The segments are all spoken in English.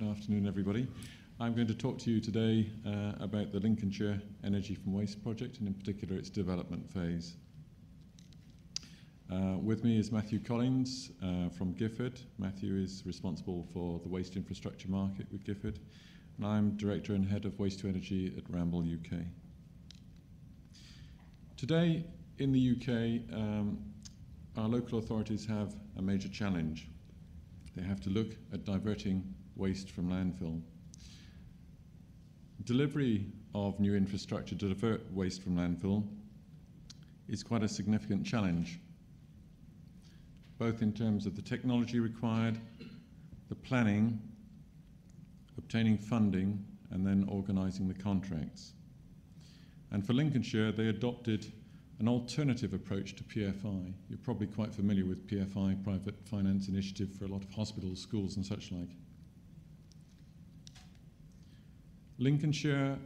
Good afternoon, everybody. I'm going to talk to you today uh, about the Lincolnshire Energy from Waste project and in particular its development phase. Uh, with me is Matthew Collings uh, from Gifford. Matthew is responsible for the waste infrastructure market with Gifford, and I'm Director and Head of Waste to Energy at Ramboll UK. Today in the UK, um, our local authorities have a major challenge. They have to look at diverting waste from landfill. Delivery of new infrastructure to divert waste from landfill is quite a significant challenge, both in terms of the technology required, the planning, obtaining funding, and then organising the contracts. And for Lincolnshire, they adopted an alternative approach to PFI. You're probably quite familiar with PFI, Private Finance Initiative, for a lot of hospitals, schools, and such like. Lincolnshire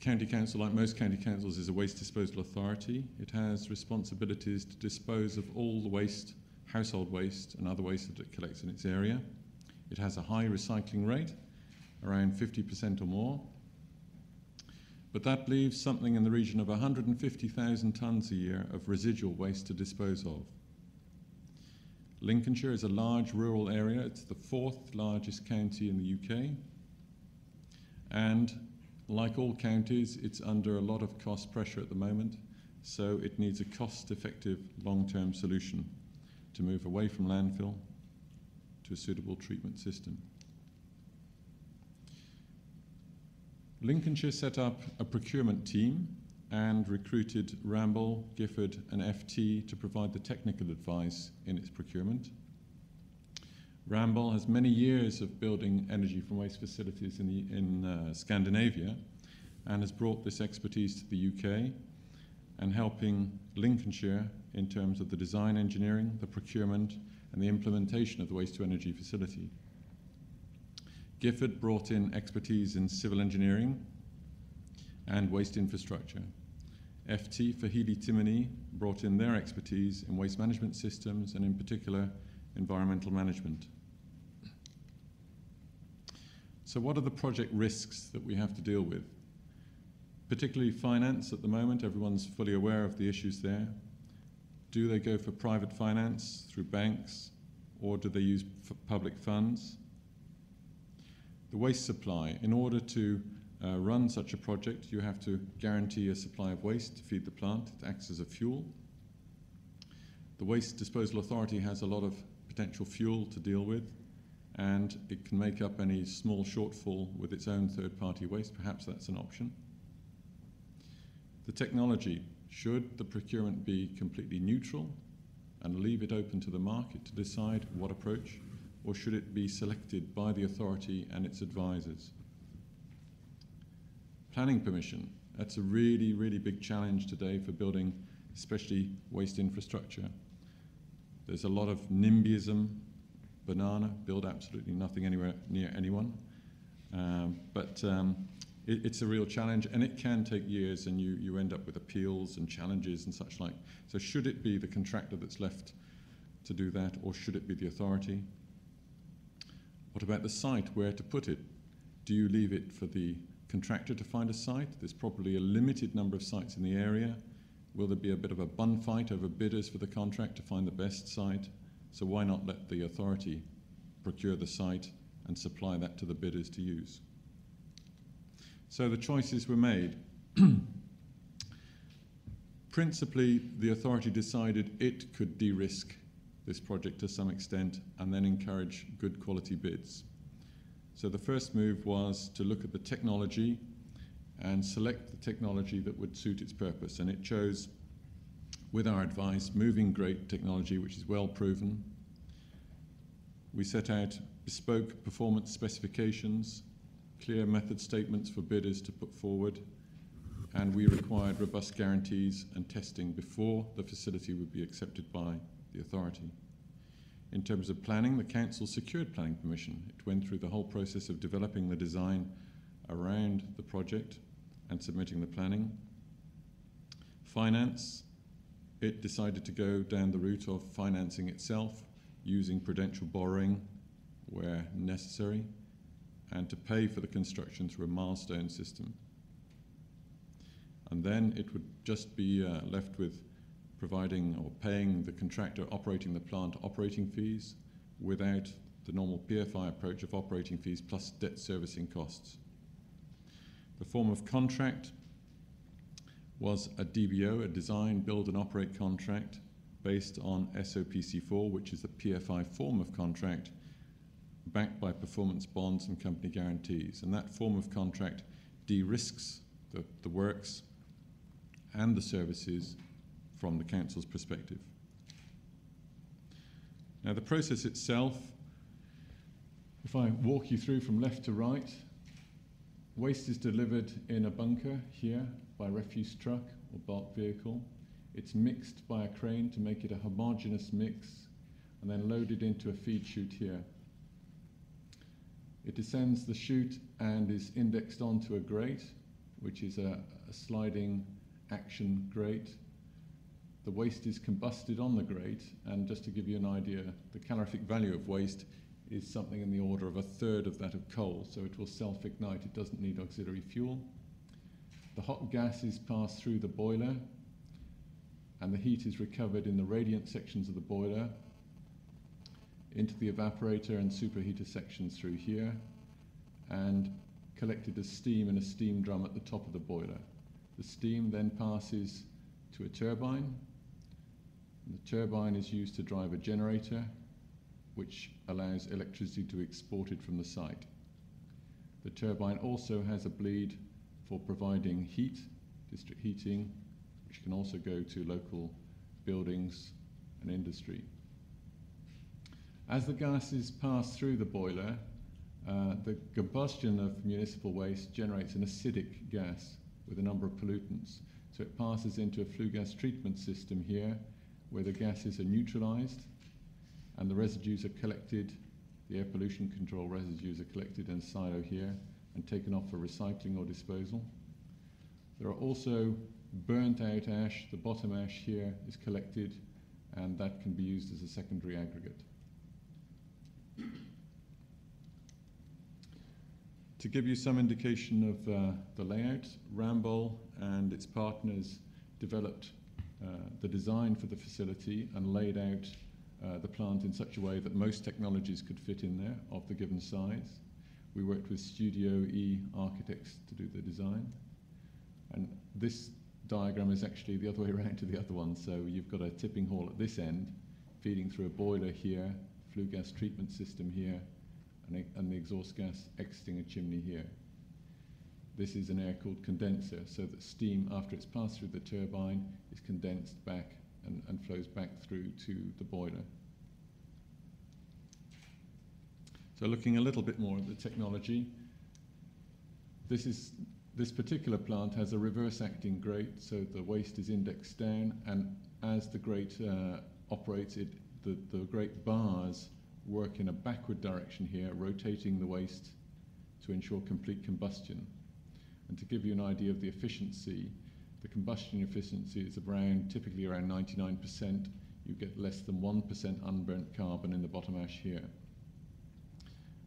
County Council, like most county councils, is a waste disposal authority. It has responsibilities to dispose of all the waste, household waste, and other waste that it collects in its area. It has a high recycling rate, around 50% or more. But that leaves something in the region of 150,000 tonnes a year of residual waste to dispose of. Lincolnshire is a large rural area. It's the fourth largest county in the UK. And like all counties, it's under a lot of cost pressure at the moment, so it needs a cost effective long term solution to move away from landfill to a suitable treatment system. Lincolnshire set up a procurement team and recruited Ramboll, Gifford, and FT to provide the technical advice in its procurement. Ramboll has many years of building energy from waste facilities in, the, in uh, Scandinavia and has brought this expertise to the UK and helping Lincolnshire in terms of the design engineering, the procurement, and the implementation of the waste to energy facility. Gifford brought in expertise in civil engineering and waste infrastructure. FT Fehily Timoney brought in their expertise in waste management systems and in particular environmental management. So, what are the project risks that we have to deal with? Particularly finance at the moment, everyone's fully aware of the issues there. Do they go for private finance through banks or do they use public funds? The waste supply, in order to uh, run such a project, you have to guarantee a supply of waste to feed the plant. It acts as a fuel. The Waste Disposal Authority has a lot of potential fuel to deal with and it can make up any small shortfall with its own third party waste. Perhaps that's an option. The technology should the procurement be completely neutral and leave it open to the market to decide what approach, or should it be selected by the authority and its advisors? Planning permission. That's a really, really big challenge today for building, especially waste infrastructure. There's a lot of NIMBYism banana, build absolutely nothing anywhere near anyone. Um, but um, it, it's a real challenge, and it can take years, and you, you end up with appeals and challenges and such like. So, should it be the contractor that's left to do that, or should it be the authority? What about the site, where to put it? Do you leave it for the contractor to find a site? There's probably a limited number of sites in the area. Will there be a bit of a bun fight over bidders for the contract to find the best site? So why not let the authority procure the site and supply that to the bidders to use? So the choices were made. Principally, the authority decided it could de risk this project to some extent and then encourage good quality bids. So the first move was to look at the technology and select the technology that would suit its purpose. And it chose with our advice, moving grate technology which is well proven. We set out bespoke performance specifications, clear method statements for bidders to put forward, and we required robust guarantees and testing before the facility would be accepted by the authority. In terms of planning, the Council secured planning permission. It went through the whole process of developing the design around the project and submitting the planning. Finance, it decided to go down the route of financing itself using prudential borrowing where necessary. and to pay for the construction through a milestone system. And then it would just be uh, left with providing or paying the contractor operating the plant operating fees without the normal PFI approach of operating fees plus debt servicing costs. The form of contract was a DBO, a design, build, and operate contract based on SOPC4, which is the PFI form of contract backed by performance bonds and company guarantees. And that form of contract de risks the, the works and the services from the council's perspective. Now, the process itself, if I walk you through from left to right, waste is delivered in a bunker here by refuse truck or bulk vehicle. It's mixed by a crane to make it a homogeneous mix and then loaded into a feed chute here. It descends the chute and is indexed onto a grate, which is a, a sliding action grate. The waste is combusted on the grate, and just to give you an idea, the calorific value of waste is something in the order of a third of that of coal, so it will self ignite, it doesn't need auxiliary fuel. The hot gas is passed through the boiler, and the heat is recovered in the radiant sections of the boiler into the evaporator and superheater sections through here, and collected as steam in a steam drum at the top of the boiler. The steam then passes to a turbine. The turbine is used to drive a generator, which allows electricity to be exported from the site. The turbine also has a bleed for providing heat, district heating, which can also go to local buildings and industry. As the gases pass through the boiler, uh, the combustion of municipal waste generates an acidic gas with a number of pollutants. So it passes into a flue gas treatment system here where the gases are neutralized and the residues are collected, the air pollution control residues are collected in a silo here and taken off for recycling or disposal. There are also burnt out ash, the bottom ash here is collected and that can be used as a secondary aggregate. To give you some indication of uh, the layout, Ramboll and its partners developed uh, the design for the facility and laid out uh, the plant in such a way that most technologies could fit in there of the given size. We worked with Studio E architects to do the design. And this diagram is actually the other way around to the other one. So you've got a tipping hall at this end, feeding through a boiler here, flue gas treatment system here, and, and the exhaust gas exiting a chimney here. This is an air-cooled condenser, so that steam, after it's passed through the turbine, is condensed back and, and flows back through to the boiler. So looking a little bit more at the technology, this is this particular plant has a reverse acting grate, so the waste is indexed down, and as the grate uh, operates, it, the, the grate bars work in a backward direction here, rotating the waste to ensure complete combustion. And to give you an idea of the efficiency, the combustion efficiency is around, typically around 99%. You get less than 1% unburnt carbon in the bottom ash here.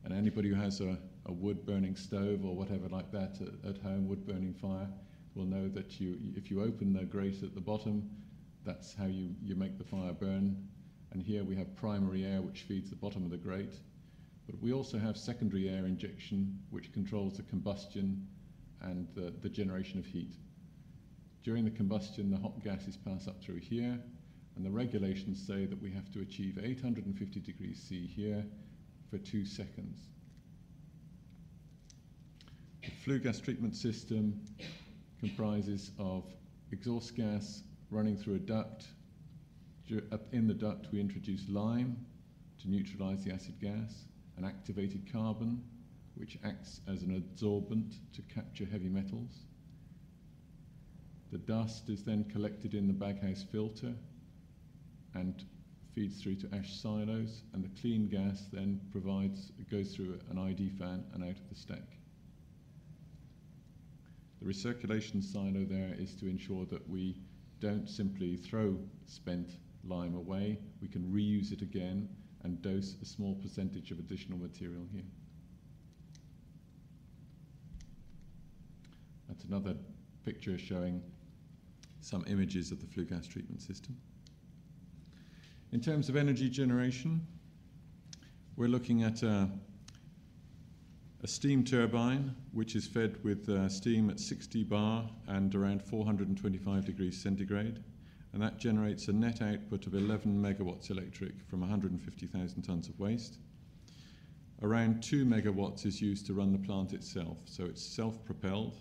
And anybody who has a, a wood burning stove or whatever like that at, at home, wood burning fire, will know that you, if you open the grate at the bottom, that's how you, you make the fire burn. And here we have primary air which feeds the bottom of the grate. But we also have secondary air injection which controls the combustion and the, the generation of heat. During the combustion, the hot gases pass up through here, and the regulations say that we have to achieve 850 degrees C here for two seconds. The flue gas treatment system comprises of exhaust gas running through a duct in the duct, we introduce lime to neutralize the acid gas, and activated carbon, which acts as an adsorbent to capture heavy metals. The dust is then collected in the baghouse filter and feeds through to ash silos, and the clean gas then provides goes through an ID fan and out of the stack. The recirculation silo there is to ensure that we don't simply throw spent lime away, we can reuse it again and dose a small percentage of additional material here. That's another picture showing some images of the flue gas treatment system. In terms of energy generation, we're looking at a, a steam turbine which is fed with uh, steam at 60 bar and around 425 degrees centigrade, and that generates a net output of 11 megawatts electric from 150,000 tons of waste. Around 2 megawatts is used to run the plant itself, so it's self propelled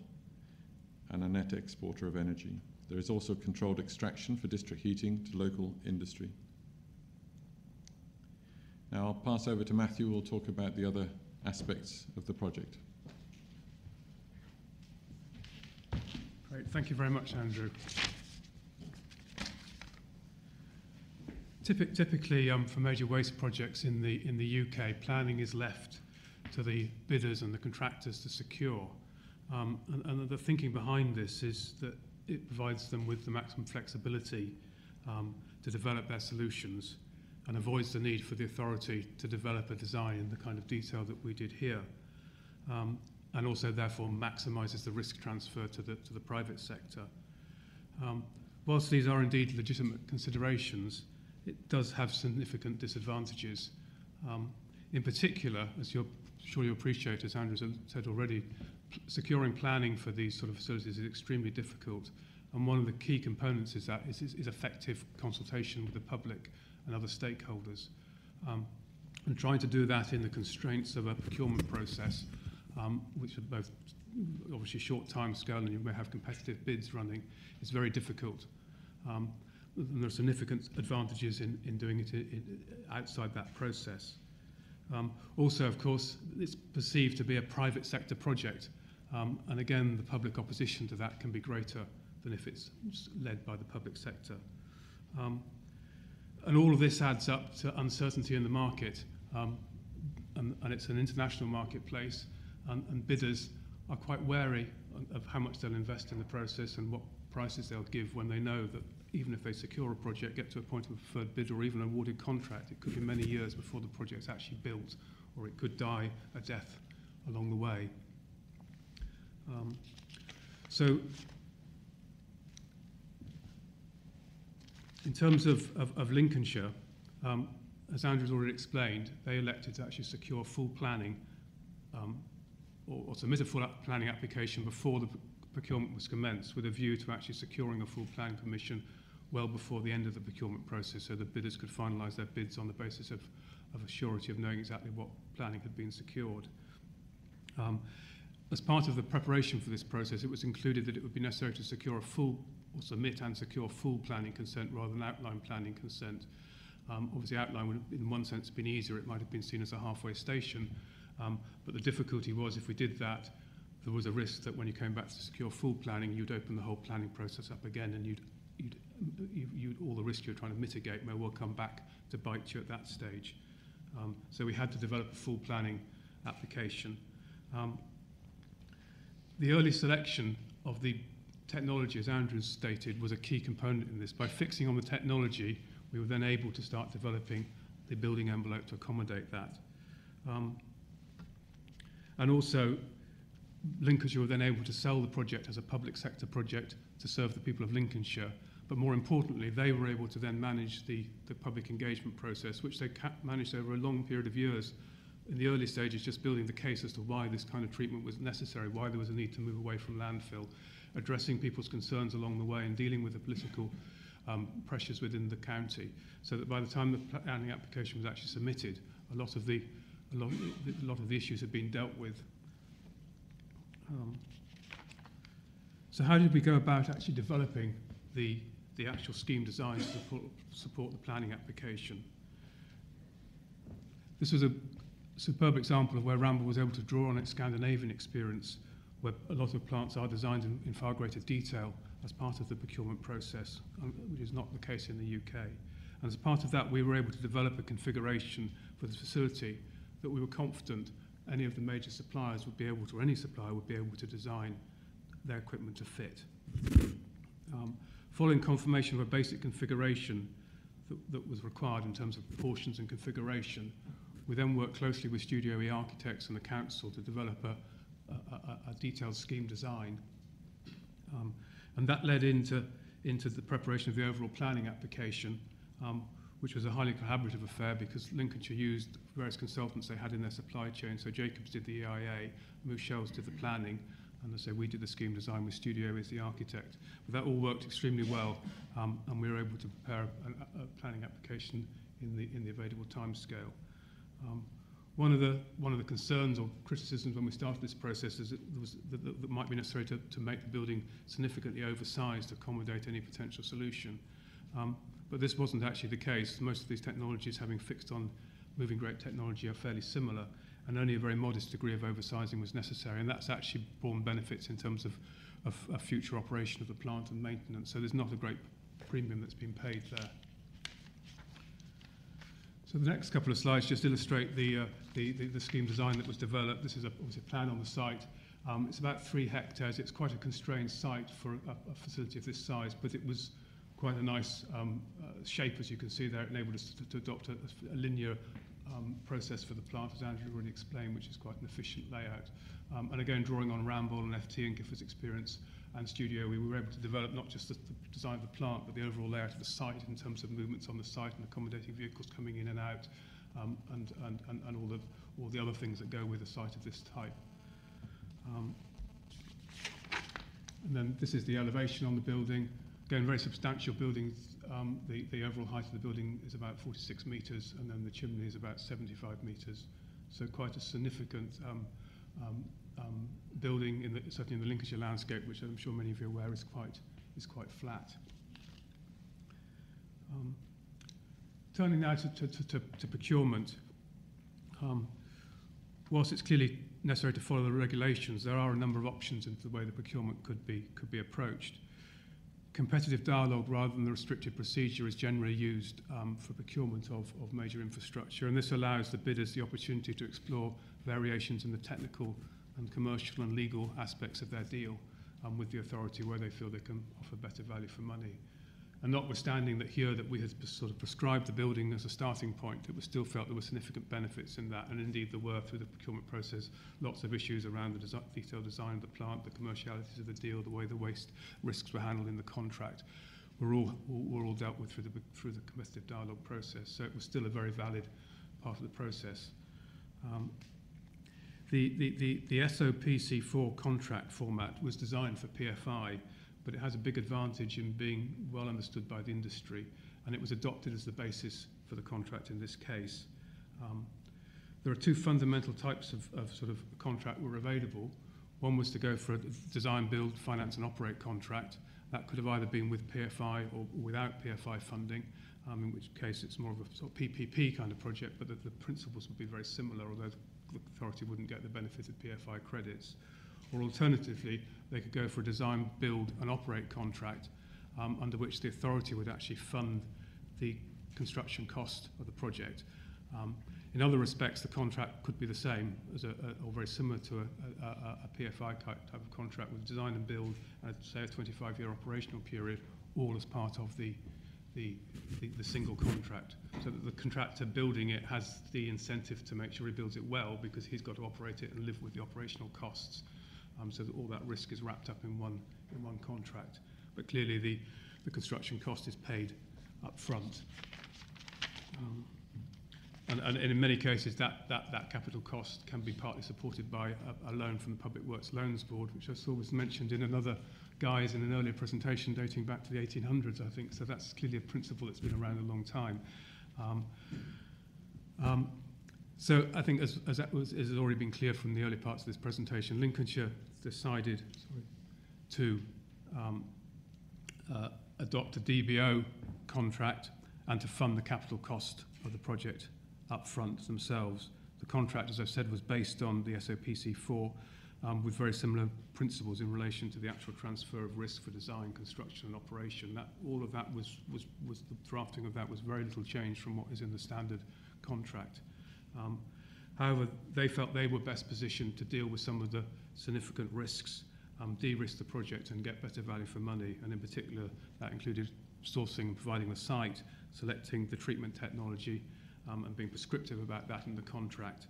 and a net exporter of energy. There is also controlled extraction for district heating to local industry. Now I'll pass over to Matthew, who will talk about the other aspects of the project. Great, thank you very much, Andrew. Typic, typically, um, for major waste projects in the, in the UK, planning is left to the bidders and the contractors to secure. Um, and, and the thinking behind this is that it provides them with the maximum flexibility um, to develop their solutions and avoids the need for the authority to develop a design in the kind of detail that we did here. Um, and also therefore maximises the risk transfer to the, to the private sector. Um, whilst these are indeed legitimate considerations, it does have significant disadvantages. Um, in particular, as you're sure you appreciate, as Andrew said already, securing planning for these sort of facilities is extremely difficult. And one of the key components is that is, is, is effective consultation with the public and other stakeholders. Um, and trying to do that in the constraints of a procurement process, um, which are both obviously short time scale and you may have competitive bids running, is very difficult. Um, there are significant advantages in, in doing it in, in, outside that process. Um, also, of course, it's perceived to be a private sector project, um, and again, the public opposition to that can be greater than if it's led by the public sector. Um, and all of this adds up to uncertainty in the market, um, and, and it's an international marketplace, and, and bidders are quite wary of how much they'll invest in the process and what prices they'll give when they know that even if they secure a project, get to a point of a preferred bid or even awarded contract, it could be many years before the project's actually built, or it could die a death along the way. Um, so in terms of, of, of Lincolnshire, um, as Andrew's already explained, they elected to actually secure full planning um, or, or submit a full planning application before the procurement was commenced with a view to actually securing a full planning permission well before the end of the procurement process so the bidders could finalise their bids on the basis of, of a surety of knowing exactly what planning had been secured. Um, as part of the preparation for this process, it was included that it would be necessary to secure a full, or submit and secure full planning consent rather than outline planning consent. Um, obviously, outline would, in one sense, been easier. It might have been seen as a halfway station. Um, but the difficulty was if we did that, there was a risk that when you came back to secure full planning, you'd open the whole planning process up again and you'd, you'd, you, you'd all the risk you're trying to mitigate may well come back to bite you at that stage. Um, so we had to develop a full planning application. Um, the early selection of the technology, as Andrew stated, was a key component in this. By fixing on the technology, we were then able to start developing the building envelope to accommodate that. Um, and also, Lincolnshire were then able to sell the project as a public sector project to serve the people of Lincolnshire. But more importantly, they were able to then manage the, the public engagement process, which they managed over a long period of years in the early stages just building the case as to why this kind of treatment was necessary, why there was a need to move away from landfill, addressing people's concerns along the way and dealing with the political um, pressures within the county, so that by the time the planning application was actually submitted, a lot of the, a lot, a lot of the issues had been dealt with. Um, so how did we go about actually developing the, the actual scheme design to support, support the planning application? This was a superb example of where Ramboll was able to draw on its Scandinavian experience, where a lot of plants are designed in, in far greater detail as part of the procurement process, um, which is not the case in the UK. And as part of that, we were able to develop a configuration for the facility that we were confident any of the major suppliers would be able to, or any supplier would be able to design their equipment to fit. Um, following confirmation of a basic configuration that, that was required in terms of proportions and configuration, we then worked closely with Studio E architects and the council to develop a, a, a, detailed scheme design Um, and that led into, into the preparation of the overall planning application, um, which was a highly collaborative affair because Lincolnshire used various consultants they had in their supply chain. So Jacobs did the EIA, Mouchel's did the planning, and as I say, we did the scheme design with Studio as the architect. But that all worked extremely well, um, and we were able to prepare a, a planning application in the, in the available timescale. Um, one of the one of the concerns or criticisms when we started this process is that was that, that, that might be necessary to, to make the building significantly oversized to accommodate any potential solution. Um, but this wasn't actually the case. Most of these technologies, having fixed on moving grate technology, are fairly similar, and only a very modest degree of oversizing was necessary. And that's actually borne benefits in terms of, of, future operation of the plant and maintenance. So there's not a great premium that's been paid there. So the next couple of slides just illustrate the, uh, the, the, the scheme design that was developed. This is a, a plan on the site. Um, it's about three hectares. It's quite a constrained site for a, a facility of this size, but it was quite a nice um, uh, shape, as you can see there. It enabled us to, to adopt a, a linear um, process for the plant, as Andrew already explained, which is quite an efficient layout. Um, and again, drawing on Ramboll and FT and Gifford's experience and Studio, we were able to develop not just the, the design of the plant, but the overall layout of the site in terms of movements on the site and accommodating vehicles coming in and out, um, and, and, and, and all, the, all the other things that go with a site of this type. Um, and then this is the elevation on the building. Again, very substantial building. Um, the, the overall height of the building is about 46 metres, and then the chimney is about 75 metres. So quite a significant um, um, um, building, in the, certainly in the Lincolnshire landscape, which I'm sure many of you are aware is quite, is quite flat. Um, turning now to, to, to, to procurement, um, whilst it's clearly necessary to follow the regulations, there are a number of options into the way the procurement could be, could be approached. Competitive dialogue rather than the restricted procedure is generally used um, for procurement of, of major infrastructure, and this allows the bidders the opportunity to explore variations in the technical and commercial and legal aspects of their deal um, with the authority where they feel they can offer better value for money. And notwithstanding that here that we had sort of prescribed the building as a starting point, it was still felt there were significant benefits in that, and indeed there were through the procurement process lots of issues around the desi detailed design of the plant, the commercialities of the deal, the way the waste risks were handled in the contract, were all, were all dealt with through the, through the competitive dialogue process. So it was still a very valid part of the process. Um, the, the, the, the SOPC4 contract format was designed for PFI, but it has a big advantage in being well understood by the industry, and it was adopted as the basis for the contract in this case. Um, there are two fundamental types of, of sort of contract were available. One was to go for a design, build, finance and operate contract. That could have either been with PFI or without PFI funding, um, in which case it's more of a sort of PPP kind of project, but the, the principles would be very similar, although the authority wouldn't get the benefit of PFI credits. Or alternatively, they could go for a design, build and operate contract um, under which the authority would actually fund the construction cost of the project. Um, in other respects, the contract could be the same as a, a, or very similar to a, a, PFI type of contract with design and build at, say, a 25-year operational period, all as part of the, the, the, the single contract. So that the contractor building it has the incentive to make sure he builds it well because he's got to operate it and live with the operational costs um, so that all that risk is wrapped up in one, in one contract. But clearly the, the construction cost is paid up front. Um, and, and in many cases, that, that, that capital cost can be partly supported by a, a loan from the Public Works Loans Board, which I saw was mentioned in another guise in an earlier presentation dating back to the 1800s, I think. So that's clearly a principle that's been around a long time. Um, um, so I think, as, as was, as has already been clear from the early parts of this presentation, Lincolnshire decided sorry, to um, uh, adopt a DBO contract and to fund the capital cost of the project up front themselves. The contract, as I've said, was based on the SOPC 4 um, with very similar principles in relation to the actual transfer of risk for design, construction and operation. That, all of that was, was, was the drafting of that was very little change from what is in the standard contract. Um, however, they felt they were best positioned to deal with some of the significant risks, um, de-risk the project and get better value for money. And in particular, that included sourcing and providing the site, selecting the treatment technology, um, and being prescriptive about that in the contract,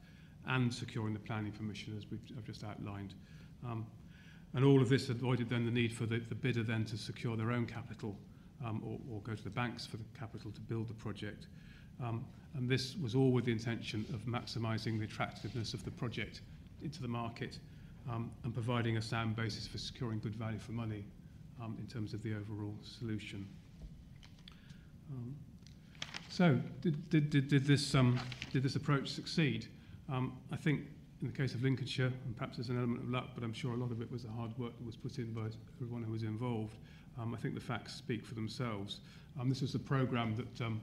and securing the planning permission, as we've, I've just outlined. Um, and all of this avoided then the need for the, the bidder then to secure their own capital um, or, or go to the banks for the capital to build the project. Um, and this was all with the intention of maximising the attractiveness of the project into the market um, and providing a sound basis for securing good value for money um, in terms of the overall solution. Um, so, did, did, did, did, this, um, did this approach succeed? Um, I think in the case of Lincolnshire, and perhaps there's an element of luck, but I'm sure a lot of it was the hard work that was put in by everyone who was involved. Um, I think the facts speak for themselves. Um, this was a programme that um,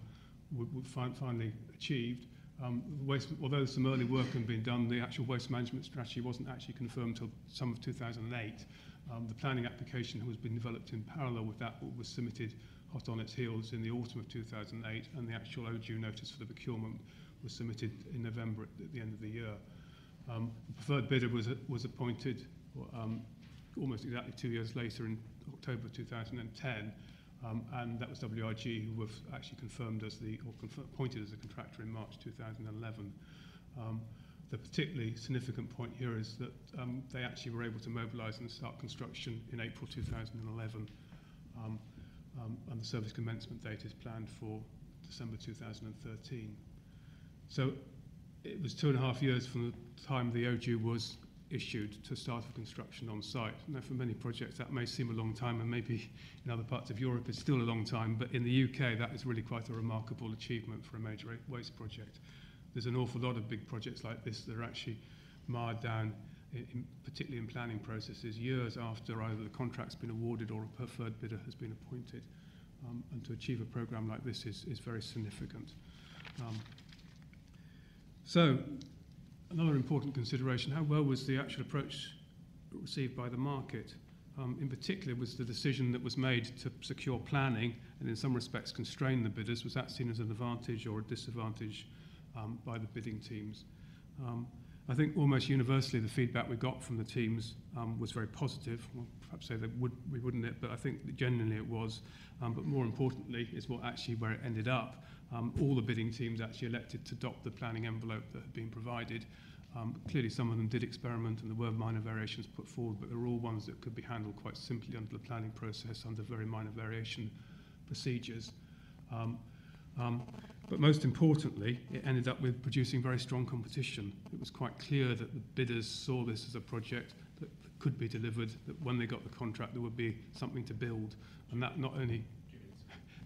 finally achieved. Um, waste, although some early work had been done, the actual waste management strategy wasn't actually confirmed until summer of 2008. Um, the planning application has been developed in parallel with that, was submitted hot on its heels in the autumn of 2008, and the actual OJEU notice for the procurement was submitted in November at the end of the year. Um, the preferred bidder was, was appointed um, almost exactly two years later in October 2010, um, and that was WRG who were actually confirmed as the, or appointed as a contractor in March 2011. Um, the particularly significant point here is that um, they actually were able to mobilise and start construction in April 2011. Um, um, and the service commencement date is planned for December 2013. So it was two and a half years from the time the OJEU was issued to start of construction on site. Now, for many projects, that may seem a long time, and maybe in other parts of Europe it's still a long time, but in the UK, that is really quite a remarkable achievement for a major waste project. There's an awful lot of big projects like this that are actually marred down, in, particularly in planning processes, years after either the contract's been awarded or a preferred bidder has been appointed. Um, and to achieve a program like this is, is very significant. Um, so, another important consideration, how well was the actual approach received by the market? Um, in particular, was the decision that was made to secure planning and in some respects constrain the bidders, was that seen as an advantage or a disadvantage um, by the bidding teams? Um, I think almost universally the feedback we got from the teams um, was very positive. Well, perhaps say that would, we wouldn't it, but I think genuinely it was. Um, but more importantly is what actually where it ended up. Um, all the bidding teams actually elected to adopt the planning envelope that had been provided. Um, clearly some of them did experiment and there were minor variations put forward, but they were all ones that could be handled quite simply under the planning process under very minor variation procedures. Um, um, but most importantly, it ended up with producing very strong competition. It was quite clear that the bidders saw this as a project that could be delivered, that when they got the contract there would be something to build. And that not only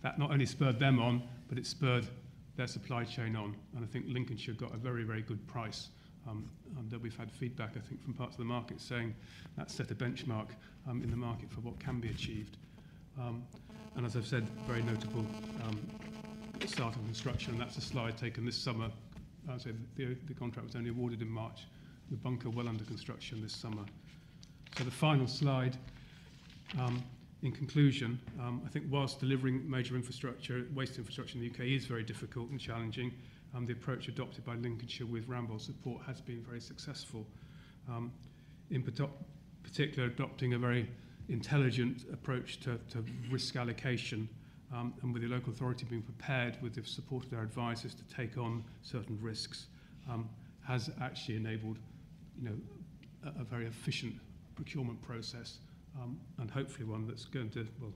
that not only spurred them on, but it spurred their supply chain on. And I think Lincolnshire got a very, very good price. Um, and we've had feedback, I think, from parts of the market saying that set a benchmark um, in the market for what can be achieved. Um, and as I've said, very notable um, start of construction. And that's a slide taken this summer. I say the, the contract was only awarded in March. The bunker well under construction this summer. So the final slide. Um, in conclusion, um, I think whilst delivering major infrastructure, waste infrastructure in the UK is very difficult and challenging, um, the approach adopted by Lincolnshire with Ramboll support has been very successful. Um, in particular, adopting a very intelligent approach to, to risk allocation um, and with the local authority being prepared with the support of their advisors to take on certain risks um, has actually enabled you know, a, a very efficient procurement process um, and hopefully one that's going to, well,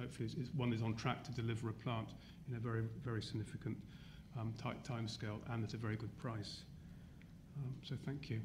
hopefully is, one is on track to deliver a plant in a very, very significant um, tight time scale and at a very good price. Um, so thank you.